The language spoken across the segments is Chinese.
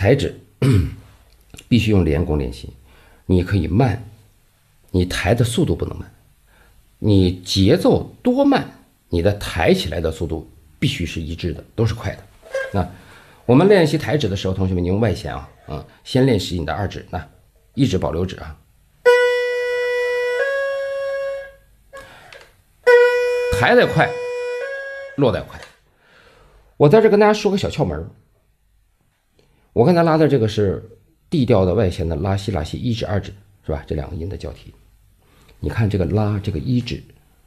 抬指必须用连弓练习，你可以慢，你抬的速度不能慢，你节奏多慢，你的抬起来的速度必须是一致的，都是快的。那我们练习抬指的时候，同学们，你用外弦啊，啊，先练习你的二指，那一指保留指啊，抬得快，落得快。我在这跟大家说个小窍门，我刚才拉的这个是 D 调的外弦的拉西拉西一指二指是吧？这两个音的交替，你看这个拉这个一指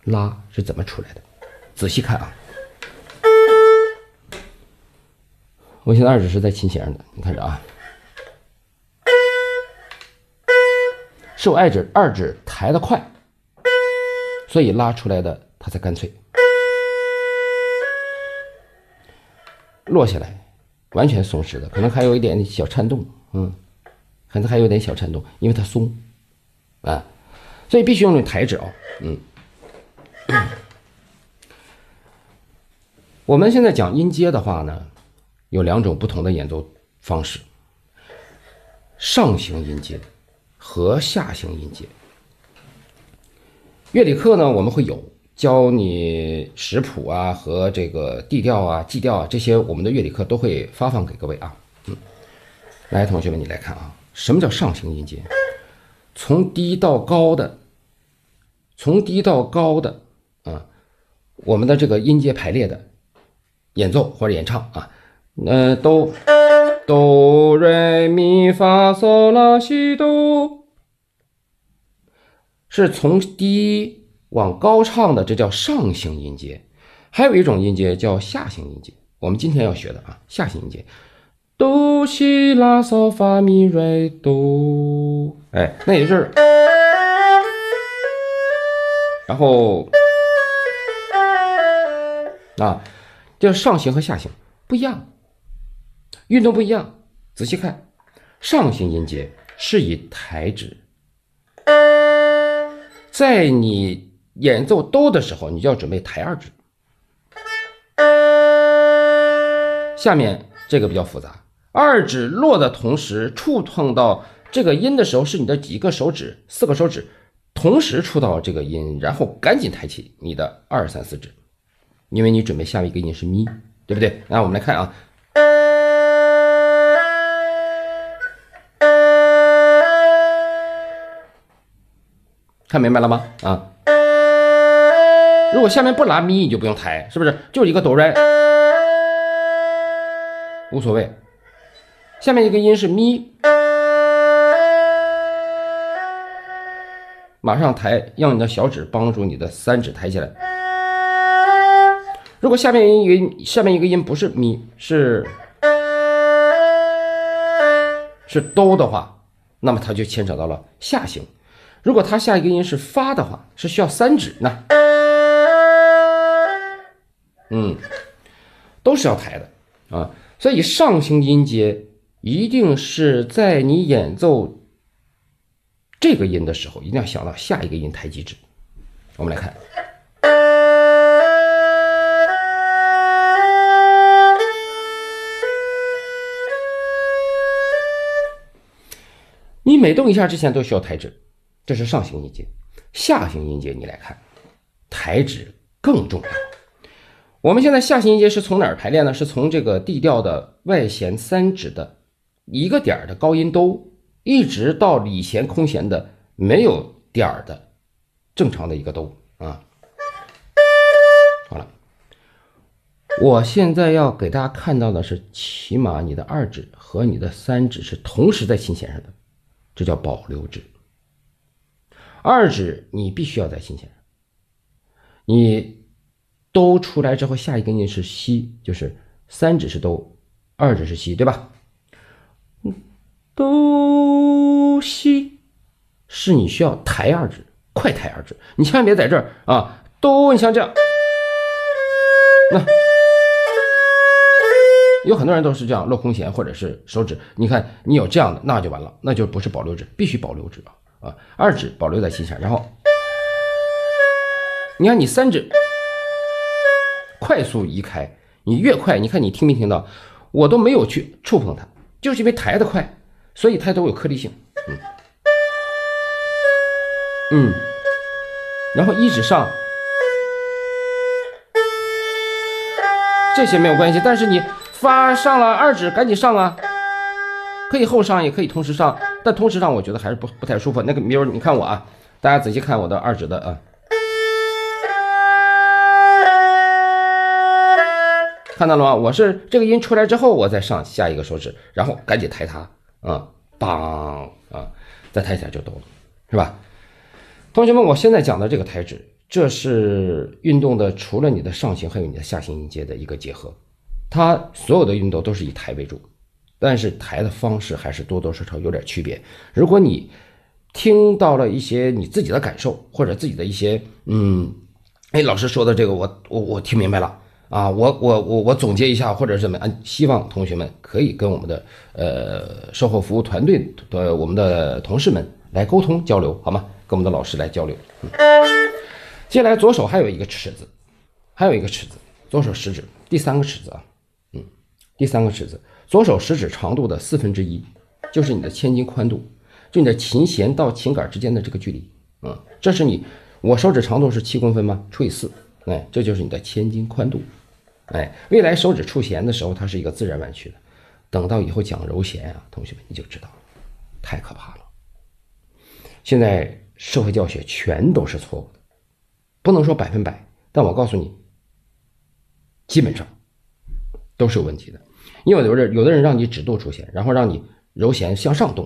拉是怎么出来的？仔细看啊，我现在二指是在琴弦上的，你看着啊，是我二指二指抬得快，所以拉出来的它才干脆。落下来，完全松弛的，可能还有一点小颤动，嗯，可能还有点小颤动，因为它松，啊，所以必须用抬指哦，嗯。我们现在讲音阶的话呢，有两种不同的演奏方式：上行音阶和下行音阶。乐理课呢，我们会有。教你识谱啊和这个 D 调啊 G 调啊这些，我们的乐理课都会发放给各位啊。嗯，来，同学们，你来看啊，什么叫上行音阶？从低到高的，从低到高的啊，我们的这个音阶排列的演奏或者演唱啊，呃，都哆来咪发嗦拉西哆，是从低。往高唱的，这叫上行音阶；还有一种音阶叫下行音阶。我们今天要学的啊，下行音阶，哆西拉嗦发咪瑞哆，哎，那也是。然后啊，这上行和下行不一样，运动不一样。仔细看，上行音阶是以抬指，在你。演奏哆的时候，你就要准备抬二指。下面这个比较复杂，二指落的同时触碰到这个音的时候，是你的几个手指，四个手指同时触到这个音，然后赶紧抬起你的二三四指，因为你准备下一个音是咪，对不对？那我们来看啊，看明白了吗？啊。如果下面不拉咪，你就不用抬，是不是？就一个哆来，无所谓。下面一个音是咪，马上抬，让你的小指帮助你的三指抬起来。如果下面一个，下面一个音不是咪，是是哆的话，那么它就牵扯到了下行。如果它下一个音是发的话，是需要三指那。嗯，都是要抬的啊，所以上行音阶一定是在你演奏这个音的时候，一定要想到下一个音抬几指。我们来看，你每动一下之前都需要抬指，这是上行音阶。下行音阶你来看，抬指更重要。我们现在下行音阶是从哪儿排练呢？是从这个 D 调的外弦三指的一个点儿的高音哆，一直到里弦空弦的没有点儿的正常的一个哆啊。好了，我现在要给大家看到的是，起码你的二指和你的三指是同时在琴弦上的，这叫保留指。二指你必须要在琴弦上，你。哆出来之后，下一个音是西，就是三指是哆，二指是西，对吧？哆西是你需要抬二指，快抬二指，你千万别在这儿啊！哆，你像这样，那有很多人都是这样落空弦或者是手指，你看你有这样的，那就完了，那就不是保留指，必须保留指啊啊！二指保留在心上，然后你看你三指。快速移开，你越快，你看你听没听到？我都没有去触碰它，就是因为抬得快，所以它都有颗粒性。嗯，嗯，然后一指上，这些没有关系，但是你发上了二指，赶紧上啊！可以后上，也可以同时上，但同时上我觉得还是不不太舒服。那个，比如你看我啊，大家仔细看我的二指的啊，看到了吗？我是这个音出来之后，我再上下一个手指，然后赶紧抬它啊，梆啊，再抬起来就懂了，是吧？同学们，我现在讲的这个抬指，这是运动的除了你的上行，还有你的下行音阶的一个结合，它所有的运动都是以抬为主。但是抬的方式还是多多少少有点区别。如果你听到了一些你自己的感受，或者自己的一些嗯，哎，老师说的这个我我我听明白了啊，我我我我总结一下，或者是怎么样？希望同学们可以跟我们的呃售后服务团队的我们的同事们来沟通交流，好吗？跟我们的老师来交流。嗯，接下来左手还有一个尺子，还有一个尺子，左手食指第三个尺子啊，嗯，第三个尺子。左手食指长度的四分之一，就是你的千斤宽度，就你的琴弦到琴杆之间的这个距离，嗯，这是你我手指长度是七公分吗？除以四，哎，这就是你的千斤宽度，哎，未来手指触弦的时候，它是一个自然弯曲的，等到以后讲揉弦啊，同学们你就知道了，太可怕了。现在社会教学全都是错误的，不能说百分百，但我告诉你，基本上都是有问题的。因为有的有的人让你指肚出弦，然后让你揉弦向上动；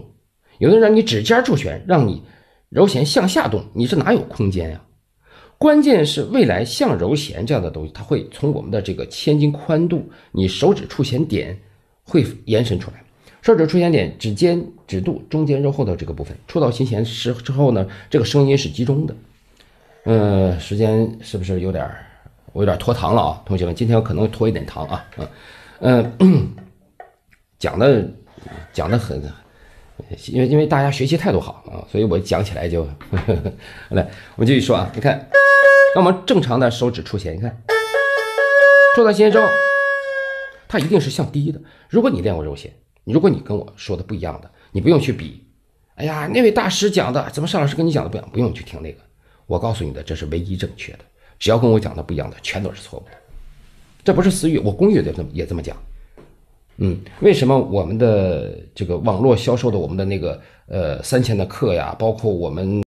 有的人让你指尖触弦，让你揉弦向下动。你这哪有空间呀？关键是未来像揉弦这样的东西，它会从我们的这个千斤宽度，你手指触弦点会延伸出来。手指触弦点指尖指肚中间肉后的这个部分，触到琴弦时之后呢，这个声音是集中的。呃，时间是不是有点我有点拖堂了啊？同学们，今天我可能拖一点堂啊，嗯。嗯，讲的讲的很，因为因为大家学习态度好啊，所以我讲起来就呵呵 来。我继续说啊，你看，那我们正常的手指触弦，你看，触到弦之后，它一定是向低的。如果你练过揉弦，如果你跟我说的不一样的，你不用去比。哎呀，那位大师讲的，怎么邵老师跟你讲的不一样？不用去听那个，我告诉你的，这是唯一正确的。只要跟我讲的不一样的，全都是错误的。这不是私域，我公域也这么也这么讲。嗯，为什么我们的这个网络销售的我们的那个呃三千的课呀，包括我们。